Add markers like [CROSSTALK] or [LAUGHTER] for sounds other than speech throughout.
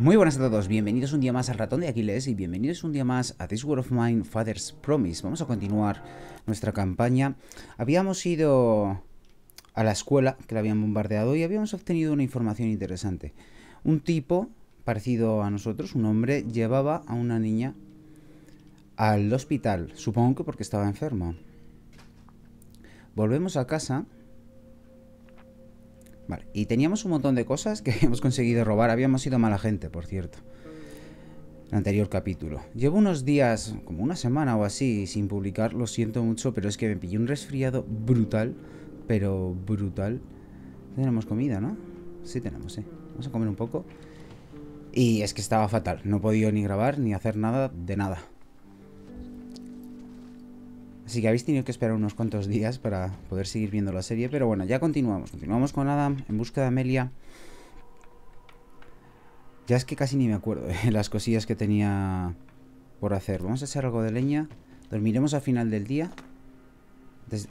Muy buenas a todos, bienvenidos un día más al ratón de Aquiles y bienvenidos un día más a This World of Mine Father's Promise. Vamos a continuar nuestra campaña. Habíamos ido a la escuela que la habían bombardeado y habíamos obtenido una información interesante. Un tipo parecido a nosotros, un hombre, llevaba a una niña al hospital, supongo que porque estaba enferma. Volvemos a casa Vale, y teníamos un montón de cosas que [LAUGHS] hemos conseguido robar. Habíamos sido mala gente, por cierto. El anterior capítulo. Llevo unos días, como una semana o así, sin publicar. Lo siento mucho, pero es que me pillé un resfriado brutal. Pero brutal. Tenemos comida, ¿no? Sí tenemos, sí. Vamos a comer un poco. Y es que estaba fatal. No he podido ni grabar ni hacer nada de nada. Así que habéis tenido que esperar unos cuantos días para poder seguir viendo la serie. Pero bueno, ya continuamos. Continuamos con Adam en busca de Amelia. Ya es que casi ni me acuerdo de [LAUGHS] las cosillas que tenía por hacer. Vamos a echar algo de leña. Dormiremos al final del día.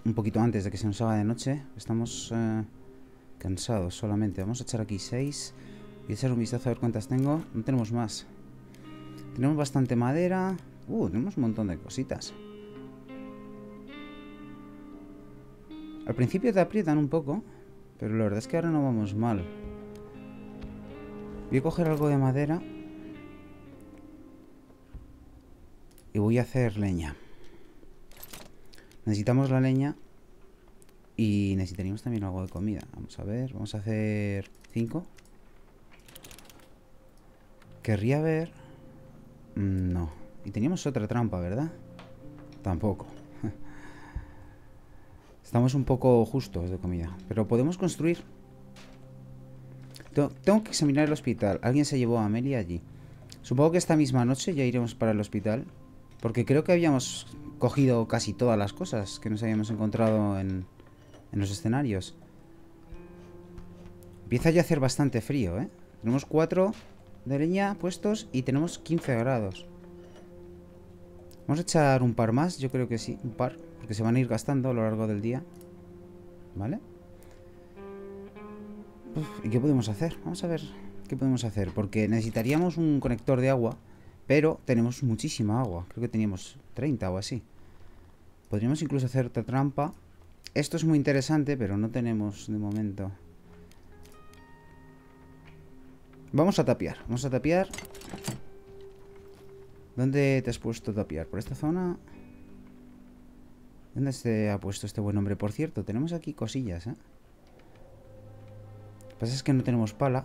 un poquito antes de que se nos haga de noche. Estamos eh, cansados solamente. Vamos a echar aquí 6. Voy a echar un vistazo a ver cuántas tengo. No tenemos más. Tenemos bastante madera. Uh, tenemos un montón de cositas. Al principio te aprietan un poco, pero la verdad es que ahora no vamos mal. Voy a coger algo de madera. Y voy a hacer leña. Necesitamos la leña. Y necesitaríamos también algo de comida. Vamos a ver, vamos a hacer 5. Querría ver... Mm, no. Y teníamos otra trampa, ¿verdad? Tampoco. Estamos un poco justos de comida. Pero podemos construir. Tengo que examinar el hospital. Alguien se llevó a Amelia allí. Supongo que esta misma noche ya iremos para el hospital. Porque creo que habíamos cogido casi todas las cosas que nos habíamos encontrado en, en los escenarios. Empieza ya a hacer bastante frío, ¿eh? Tenemos cuatro de leña puestos y tenemos 15 grados. Vamos a echar un par más, yo creo que sí, un par. Porque se van a ir gastando a lo largo del día. ¿Vale? ¿Y qué podemos hacer? Vamos a ver qué podemos hacer. Porque necesitaríamos un conector de agua. Pero tenemos muchísima agua. Creo que teníamos 30 o así. Podríamos incluso hacer otra trampa. Esto es muy interesante, pero no tenemos de momento. Vamos a tapiar. Vamos a tapiar. ¿Dónde te has puesto a tapiar? ¿Por esta zona? ¿Dónde se ha puesto este buen hombre? Por cierto, tenemos aquí cosillas, ¿eh? Lo que pasa es que no tenemos pala.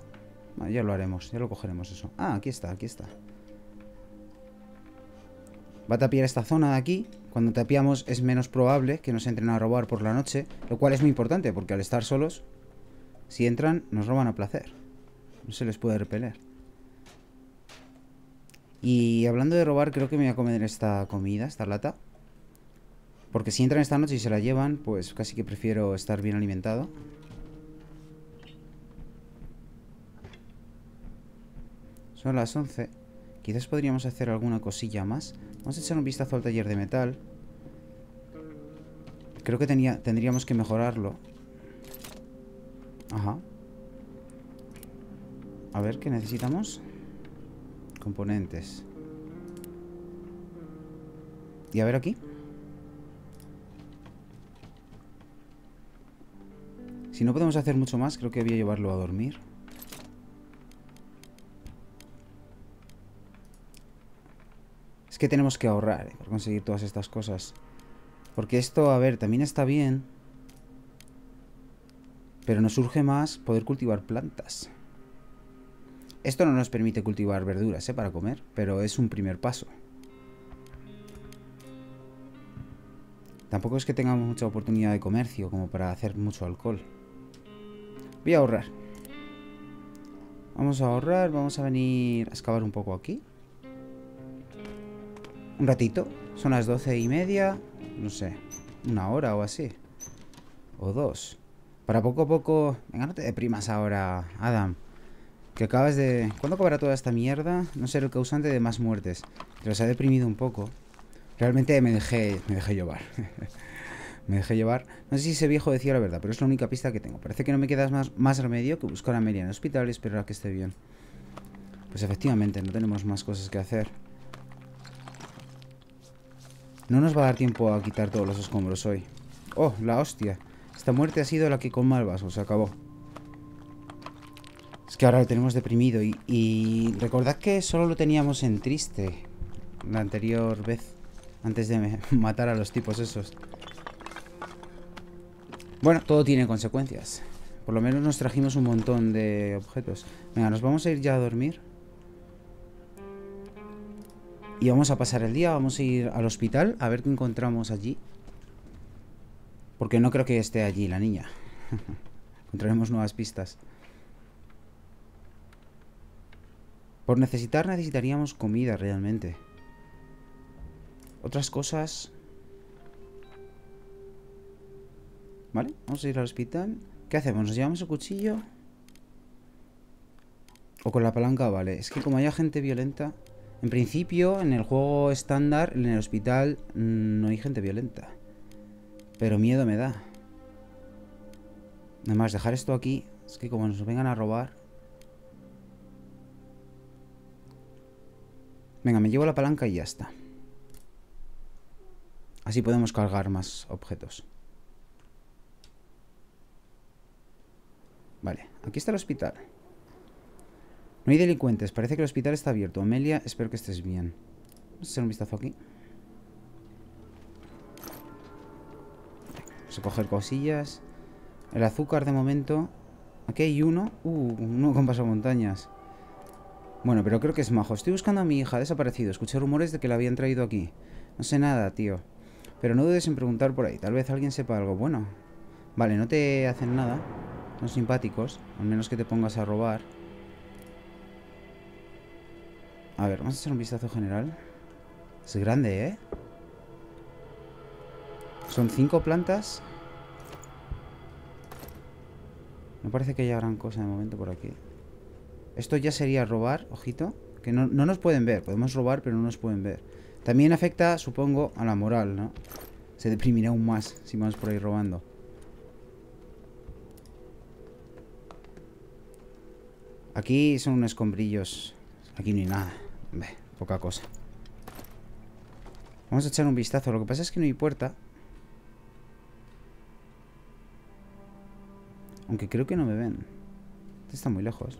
ya lo haremos, ya lo cogeremos eso. Ah, aquí está, aquí está. Va a tapiar esta zona de aquí. Cuando tapiamos es menos probable que nos entren a robar por la noche. Lo cual es muy importante, porque al estar solos, si entran, nos roban a placer. No se les puede repeler. Y hablando de robar, creo que me voy a comer esta comida, esta lata. Porque si entran esta noche y se la llevan, pues casi que prefiero estar bien alimentado. Son las 11. Quizás podríamos hacer alguna cosilla más. Vamos a echar un vistazo al taller de metal. Creo que tendríamos que mejorarlo. Ajá. A ver, ¿qué necesitamos? Componentes. Y a ver aquí. Si no podemos hacer mucho más, creo que voy a llevarlo a dormir. Es que tenemos que ahorrar eh, para conseguir todas estas cosas. Porque esto, a ver, también está bien. Pero nos surge más poder cultivar plantas. Esto no nos permite cultivar verduras ¿eh? para comer, pero es un primer paso. Tampoco es que tengamos mucha oportunidad de comercio como para hacer mucho alcohol. Voy a ahorrar. Vamos a ahorrar, vamos a venir a excavar un poco aquí. Un ratito. Son las doce y media. No sé, una hora o así. O dos. Para poco a poco... Venga, no te deprimas ahora, Adam. Que acabas de... ¿Cuándo acabará toda esta mierda? No ser el causante de más muertes. Pero se ha deprimido un poco. Realmente me dejé... Me dejé llevar. [LAUGHS] Me dejé llevar. No sé si ese viejo decía la verdad, pero es la única pista que tengo. Parece que no me queda más, más remedio que buscar a Amelia en el hospital y esperar a que esté bien. Pues efectivamente, no tenemos más cosas que hacer. No nos va a dar tiempo a quitar todos los escombros hoy. ¡Oh, la hostia! Esta muerte ha sido la que con el vaso, se acabó. Es que ahora lo tenemos deprimido y, y recordad que solo lo teníamos en triste la anterior vez, antes de [LAUGHS] matar a los tipos esos. Bueno, todo tiene consecuencias. Por lo menos nos trajimos un montón de objetos. Venga, nos vamos a ir ya a dormir. Y vamos a pasar el día, vamos a ir al hospital a ver qué encontramos allí. Porque no creo que esté allí la niña. [LAUGHS] Encontraremos nuevas pistas. Por necesitar necesitaríamos comida realmente. Otras cosas... Vale, vamos a ir al hospital. ¿Qué hacemos? ¿Nos llevamos el cuchillo? O con la palanca, vale. Es que como haya gente violenta... En principio, en el juego estándar, en el hospital, mm, no hay gente violenta. Pero miedo me da. Además, dejar esto aquí... Es que como nos vengan a robar... Venga, me llevo la palanca y ya está. Así podemos cargar más objetos. Vale, aquí está el hospital. No hay delincuentes, parece que el hospital está abierto. Amelia, espero que estés bien. Vamos a hacer un vistazo aquí. Vamos a coger cosillas. El azúcar de momento. Aquí hay uno. Uh, uno con pasamontañas. Bueno, pero creo que es majo. Estoy buscando a mi hija, ha desaparecido. Escuché rumores de que la habían traído aquí. No sé nada, tío. Pero no dudes en preguntar por ahí. Tal vez alguien sepa algo bueno. Vale, no te hacen nada. Son simpáticos. Al menos que te pongas a robar. A ver, vamos a hacer un vistazo general. Es grande, ¿eh? Son cinco plantas. No parece que haya gran cosa de momento por aquí. Esto ya sería robar, ojito. Que no, nos pueden ver. Podemos robar, pero no nos pueden ver. También afecta, supongo, a la moral, ¿no? Se deprimirá aún más si vamos por ahí robando. Aquí son escombrillos. Aquí no hay nada. Poca cosa. Vamos a echar un vistazo. Lo que pasa es que no hay puerta. Aunque creo que no me ven. Este está muy lejos.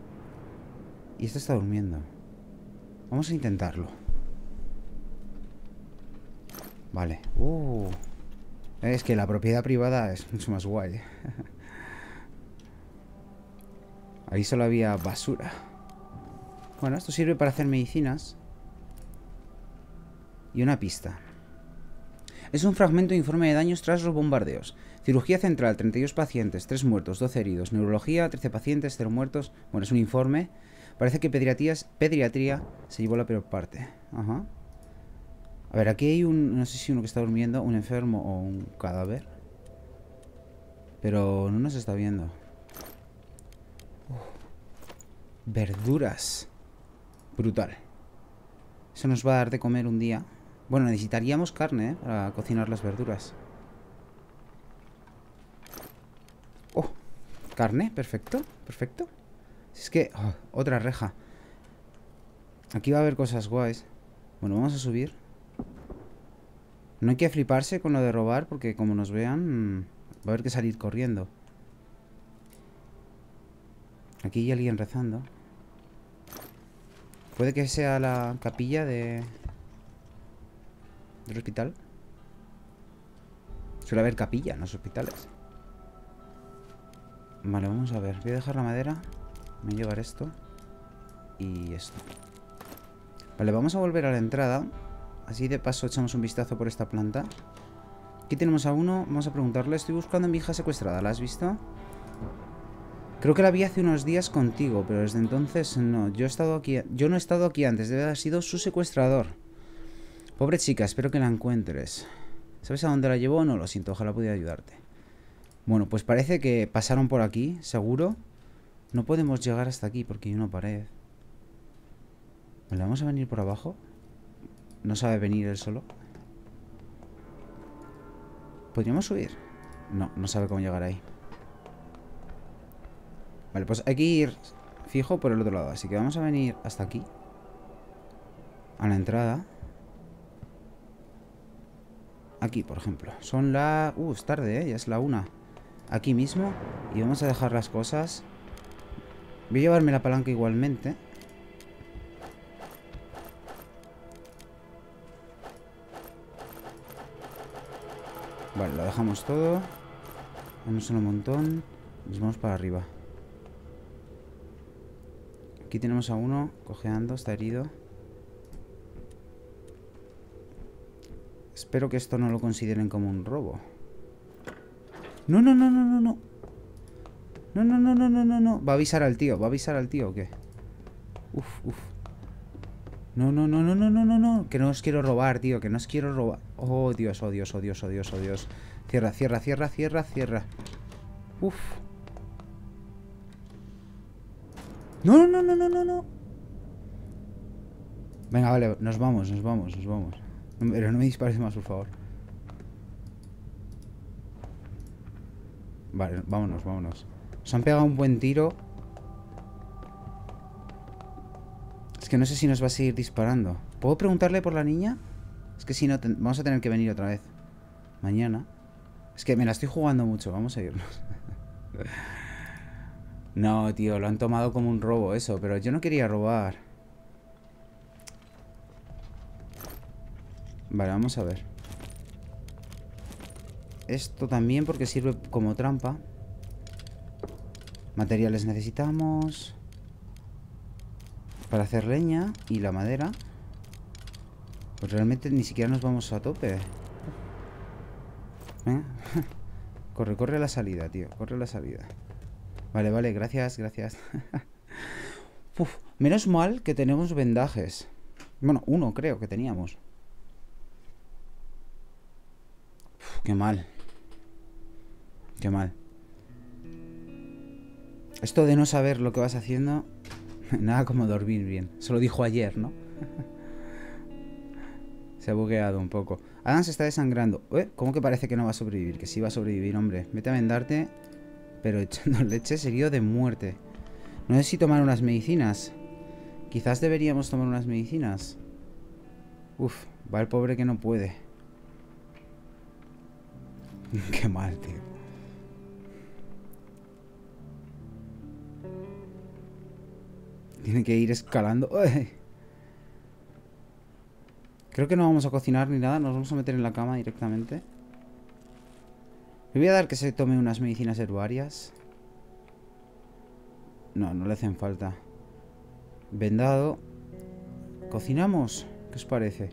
Y este está durmiendo. Vamos a intentarlo. Vale. Uh. Es que la propiedad privada es mucho más guay. [LAUGHS] Ahí solo había basura. Bueno, esto sirve para hacer medicinas. Y una pista. Es un fragmento de informe de daños tras los bombardeos. Cirugía central, 32 pacientes, 3 muertos, 12 heridos. Neurología, 13 pacientes, 0 muertos. Bueno, es un informe. Parece que pediatría, pediatría se llevó la peor parte. Ajá. A ver, aquí hay un... No sé si uno que está durmiendo, un enfermo o un cadáver. Pero no nos está viendo. Verduras. Brutal. Eso nos va a dar de comer un día. Bueno, necesitaríamos carne, ¿eh? Para cocinar las verduras. Oh, carne, perfecto, perfecto. Es que... Oh, otra reja. Aquí va a haber cosas guays. Bueno, vamos a subir. No hay que fliparse con lo de robar porque como nos vean va a haber que salir corriendo. Aquí hay alguien rezando. Puede que sea la capilla de... Del hospital. Suele haber capilla en los hospitales. Vale, vamos a ver. Voy a dejar la madera. Voy a llevar esto. Y esto. Vale, vamos a volver a la entrada. Así de paso echamos un vistazo por esta planta. Aquí tenemos a uno. Vamos a preguntarle. Estoy buscando a mi hija secuestrada. ¿La has visto? Creo que la vi hace unos días contigo, pero desde entonces no. Yo he estado aquí. Yo no he estado aquí antes. Debe haber sido su secuestrador. Pobre chica, espero que la encuentres. ¿Sabes a dónde la llevó? No, lo siento. Ojalá pudiera ayudarte. Bueno, pues parece que pasaron por aquí, seguro. No podemos llegar hasta aquí porque hay una pared. ¿Le vamos a venir por abajo? ¿No sabe venir él solo? ¿Podríamos subir? No, no sabe cómo llegar ahí. Vale, pues hay que ir fijo por el otro lado. Así que vamos a venir hasta aquí. A la entrada. Aquí, por ejemplo. Son la... Uh, es tarde, ¿eh? Ya es la una. Aquí mismo. Y vamos a dejar las cosas. Voy a llevarme la palanca igualmente. Vale, lo dejamos todo. Vamos un montón. Nos vamos para arriba. Aquí tenemos a uno cojeando, está herido. Espero que esto no lo consideren como un robo. No, no, no, no, no, no. No, no, no, no, no, no, no. Va a avisar al tío. ¿Va a avisar al tío o qué? Uf, uf. No, no, no, no, no, no, no, no. Que no os quiero robar, tío. Que no os quiero robar. Oh, Dios, oh, Dios, oh, Dios, oh, Dios, oh, Dios. Cierra, cierra, cierra, cierra, cierra. Uf. No, no, no, no, no, no. Venga, vale, nos vamos, nos vamos, nos vamos. Pero no me dispares más, por favor. Vale, vámonos, vámonos. Se han pegado un buen tiro. Es que no sé si nos va a seguir disparando. ¿Puedo preguntarle por la niña? Es que si no, vamos a tener que venir otra vez. Mañana. Es que me la estoy jugando mucho. Vamos a irnos. [LAUGHS] no, tío, lo han tomado como un robo eso. Pero yo no quería robar. Vale, vamos a ver. Esto también porque sirve como trampa. Materiales necesitamos. Para hacer leña y la madera. Pues realmente ni siquiera nos vamos a tope. [LAUGHS] Corre, corre la salida, tío. Corre la salida. Vale, vale, gracias, gracias. [LAUGHS] menos mal que tenemos vendajes. Bueno, uno creo que teníamos. qué mal. Qué mal. Esto de no saber lo que vas haciendo, [LAUGHS] nada como dormir bien. Se lo dijo ayer, ¿no? [LAUGHS] se ha bugueado un poco. Adam se está desangrando. ¿Cómo que parece que no va a sobrevivir? Que sí va a sobrevivir, hombre. Vete a vendarte, pero [LAUGHS] echando leche sería de muerte. No sé si tomar unas medicinas. Quizás deberíamos tomar unas medicinas. Uf, va el pobre que no puede. [LAUGHS] Qué mal, tío. Tiene que ir escalando. [LAUGHS] Creo que no vamos a cocinar ni nada. Nos vamos a meter en la cama directamente. Le voy a dar que se tome unas medicinas herbarias. No, no le hacen falta. Vendado. ¿Cocinamos? ¿Qué os parece?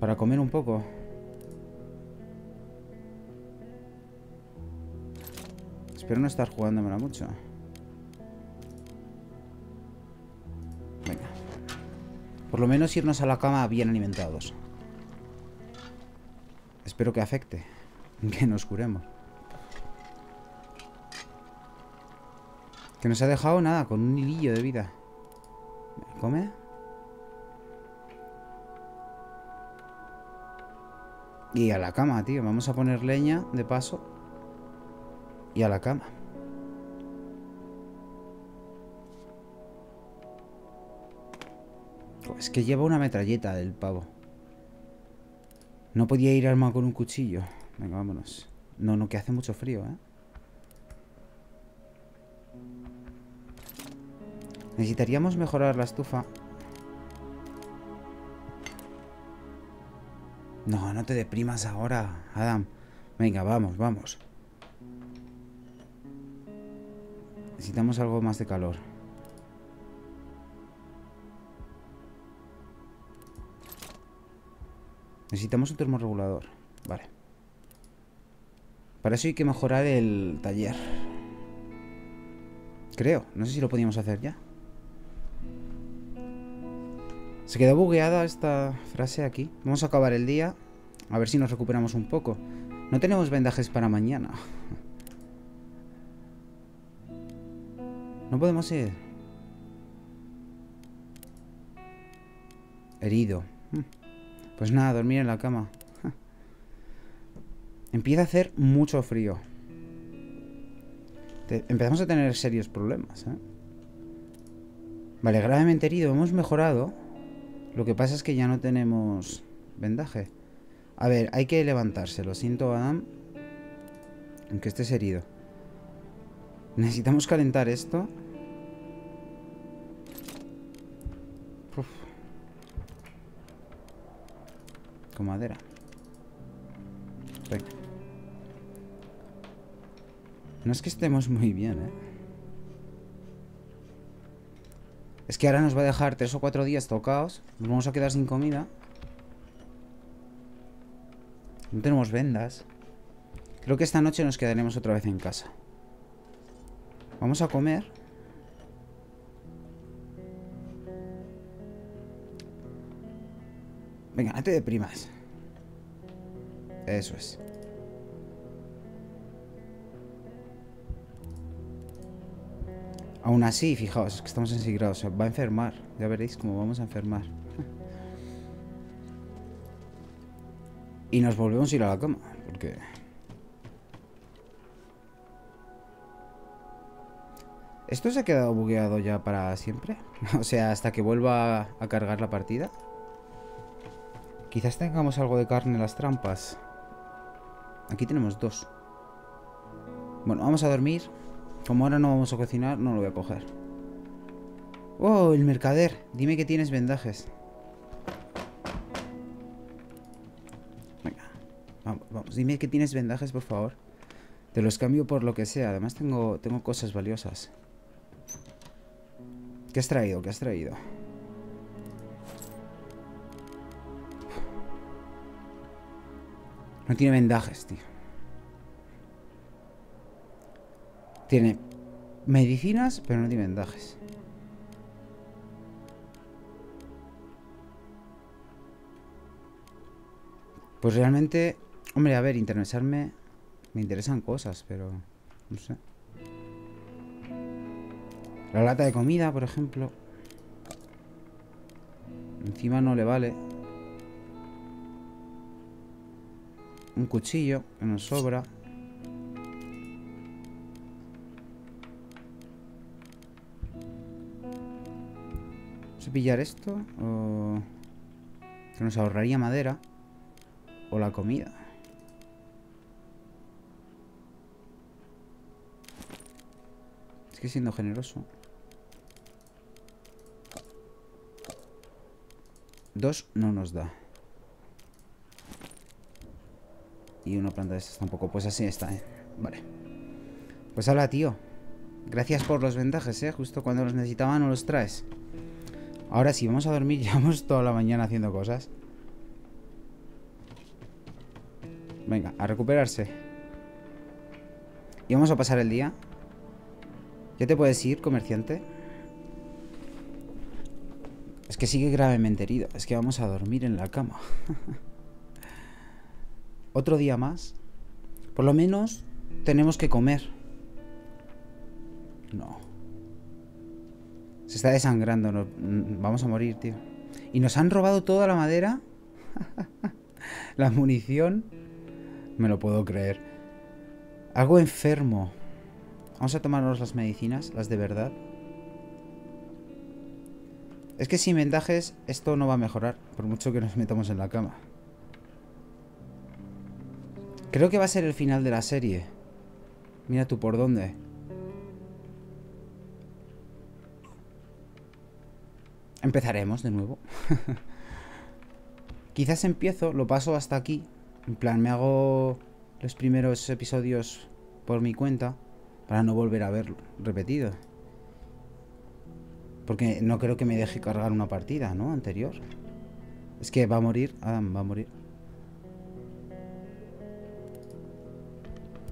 Para comer un poco. Espero no estar jugándomela mucho. Venga. Por lo menos irnos a la cama bien alimentados. Espero que afecte. [LAUGHS] Que nos curemos. Que nos ha dejado nada, con un hilillo de vida. ¿Come? Y a la cama, tío. Vamos a poner leña de paso. Y a la cama. Es que lleva una metralleta del pavo. No podía ir armado con un cuchillo. Venga, vámonos. No, no, que hace mucho frío, ¿eh? Necesitaríamos mejorar la estufa. No, no te deprimas ahora, Adam. Venga, vamos, vamos. Necesitamos algo más de calor. Necesitamos un termorregulador. Vale. Para eso hay que mejorar el taller. Creo. No sé si lo podíamos hacer ya. Se quedó bugueada esta frase aquí. Vamos a acabar el día. A ver si nos recuperamos un poco. No tenemos vendajes para mañana. No podemos ir. Herido. Pues nada, dormir en la cama. Empieza a hacer mucho frío. empezamos a tener serios problemas, ¿eh? Vale, gravemente herido. Hemos mejorado. Lo que pasa es que ya no tenemos vendaje. A ver, hay que levantarse. Lo siento, Adam. Aunque estés herido. Necesitamos calentar esto. Con madera. No es que estemos muy bien, ¿eh? Es que ahora nos va a dejar tres o cuatro días tocados. Nos vamos a quedar sin comida. No tenemos vendas. Creo que esta noche nos quedaremos otra vez en casa. Vamos a comer. Venga, no te deprimas. Eso es. Aún así, fijaos, es que estamos en Se va a enfermar. Ya veréis cómo vamos a enfermar. y nos volvemos a ir a la cama. Porque... ¿Esto se ha quedado bugueado ya para siempre? [LAUGHS] o sea, hasta que vuelva a cargar la partida. Quizás tengamos algo de carne en las trampas. Aquí tenemos dos. Bueno, vamos a dormir. Como ahora no vamos a cocinar, no lo voy a coger. Oh, el mercader. Dime que tienes vendajes. Venga. Vamos, vamos. Dime que tienes vendajes, por favor. Te los cambio por lo que sea. Además tengo, tengo cosas valiosas. ¿Qué has traído? ¿Qué has traído? No tiene vendajes, tío. Tiene medicinas, pero no tiene vendajes. Pues realmente, hombre, a ver, interesarme, me interesan cosas, pero no sé. La lata de comida, por ejemplo. Encima no le vale. Un cuchillo que nos sobra. pillar esto o que nos ahorraría madera o la comida. Es que siendo generoso. Dos no nos da. Y una planta de estas tampoco. Pues así está, ¿eh? Vale. Pues habla, tío. Gracias por los vendajes, ¿eh? Justo cuando los necesitaba no los traes. Ahora sí, vamos a dormir. [LAUGHS] Llevamos toda la mañana haciendo cosas. Venga, a recuperarse. Y vamos a pasar el día. ¿Ya te puedes ir, comerciante? Es que sigue gravemente herido. Es que vamos a dormir en la cama. [LAUGHS] Otro día más. Por lo menos tenemos que comer. No. Se está desangrando. Vamos a morir, tío. Y nos han robado toda la madera. [LAUGHS] la munición. Me lo puedo creer. Algo enfermo. Vamos a tomarnos las medicinas, las de verdad. Es que sin vendajes esto no va a mejorar, por mucho que nos metamos en la cama. Creo que va a ser el final de la serie. Mira tú por dónde. Empezaremos de nuevo. [LAUGHS] Quizás empiezo, lo paso hasta aquí. En plan, me hago los primeros episodios por mi cuenta para no volver a verlo repetido. Porque no creo que me deje cargar una partida, ¿no? Anterior. Es que va a morir, Adam va a morir.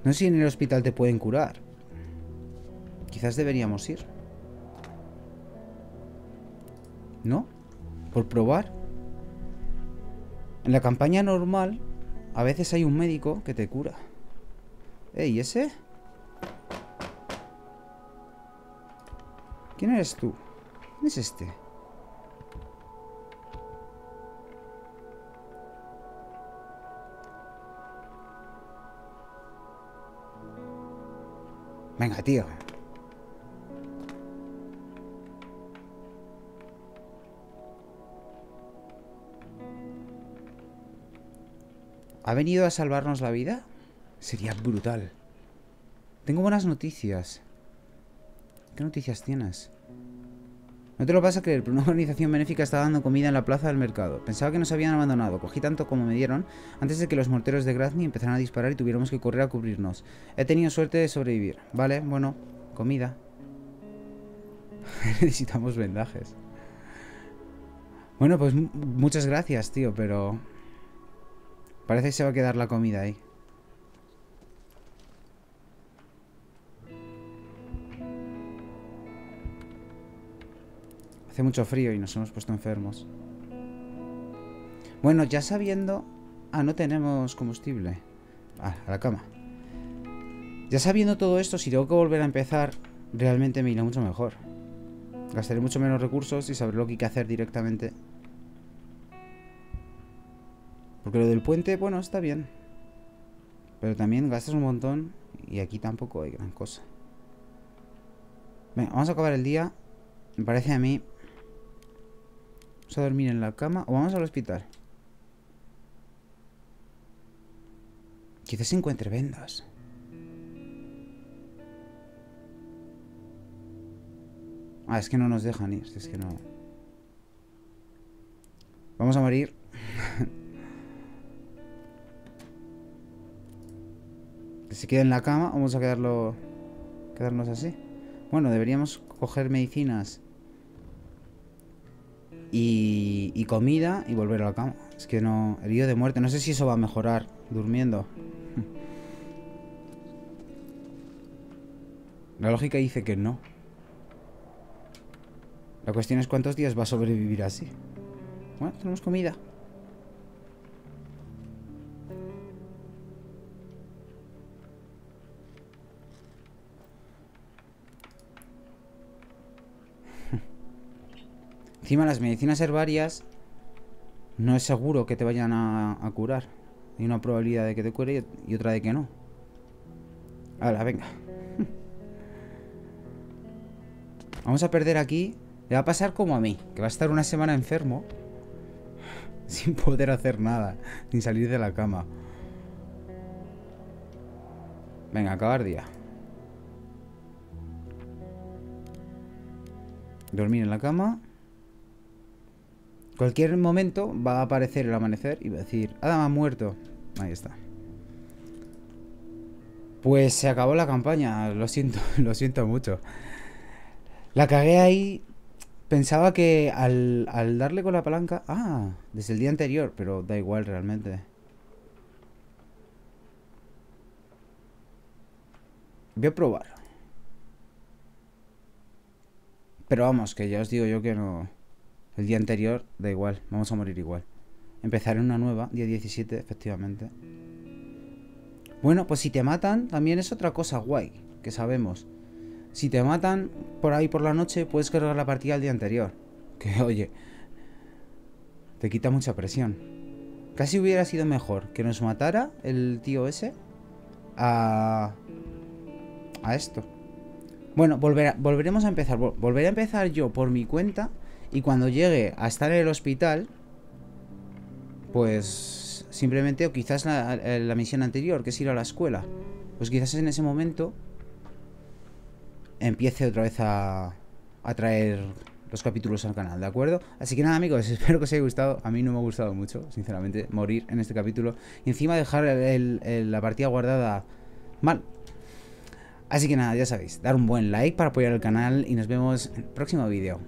No sé si en el hospital te pueden curar. Quizás deberíamos ir. ¿No? Por probar. En la campaña normal, a veces hay un médico que te cura. ¿y ese? ¿Quién eres tú? ¿Quién es este? Venga, tío. ¿Ha venido a salvarnos la vida? Sería brutal. Tengo buenas noticias. ¿Qué noticias tienes? No te lo vas a creer, pero una [LAUGHS] organización benéfica está dando comida en la plaza del mercado. Pensaba que nos habían abandonado. Cogí tanto como me dieron antes de que los morteros de Grazni empezaran a disparar y tuviéramos que correr a cubrirnos. He tenido suerte de sobrevivir. Vale, bueno, comida. [LAUGHS] Necesitamos vendajes. Bueno, pues muchas gracias, tío, pero... Parece que se va a quedar la comida ahí. Hace mucho frío y nos hemos puesto enfermos. Bueno, ya sabiendo... Ah, no tenemos combustible. Ah, a la cama. Ya sabiendo todo esto, si tengo que volver a empezar, realmente me irá mucho mejor. Gastaré mucho menos recursos y sabré lo que hay que hacer directamente. Porque lo del puente, bueno, está bien. Pero también gastas un montón y aquí tampoco hay gran cosa. Venga, vamos a acabar el día. Me parece a mí Vamos a dormir en la cama o vamos al hospital. Quizás encuentre vendas. Ah, es que no nos dejan ir. Es que no. Vamos a morir. [LAUGHS] se quede en la cama. Vamos a quedarlo. Quedarnos así. Bueno, deberíamos coger medicinas y, comida y volver a la cama. Es que no. Herido de muerte. No sé si eso va a mejorar durmiendo. La lógica dice que no. La cuestión es cuántos días va a sobrevivir así. Bueno, tenemos comida. Encima las medicinas herbarias no es seguro que te vayan a, curar. Hay una probabilidad de que te cure y otra de que no. Ahora, venga. [LAUGHS] Vamos a perder aquí. Le va a pasar como a mí, que va a estar una semana enfermo. [LAUGHS] Sin poder hacer nada. Sin salir de la cama. Venga, acabar día. Dormir en la cama. Cualquier momento va a aparecer el amanecer y va a decir, Adam ha muerto. Ahí está. Pues se acabó la campaña, lo siento, [LAUGHS] lo siento mucho. La cagué ahí. Pensaba que al, al darle con la palanca... Ah, desde el día anterior, pero da igual realmente. Voy a probar. Pero vamos, que ya os digo yo que no... El día anterior, da igual, vamos a morir igual. Empezar en una nueva, día 17, efectivamente. Bueno, pues si te matan, también es otra cosa guay, que sabemos. Si te matan por ahí por la noche, puedes cargar la partida al día anterior. [LAUGHS] Que oye, te quita mucha presión. Casi hubiera sido mejor que nos matara el tío ese a... a esto. Bueno, volveremos a empezar. Volveré a empezar yo por mi cuenta y cuando llegue a estar en el hospital, pues simplemente, o quizás la, misión anterior, que es ir a la escuela, pues quizás en ese momento empiece otra vez a, a traer los capítulos al canal, ¿de acuerdo? Así que nada amigos, [LAUGHS] espero que os haya gustado. A mí no me ha gustado mucho, sinceramente, morir en este capítulo. Y encima dejar la partida guardada mal. Así que nada, ya sabéis, dar un buen like para apoyar el canal y nos vemos en el próximo vídeo.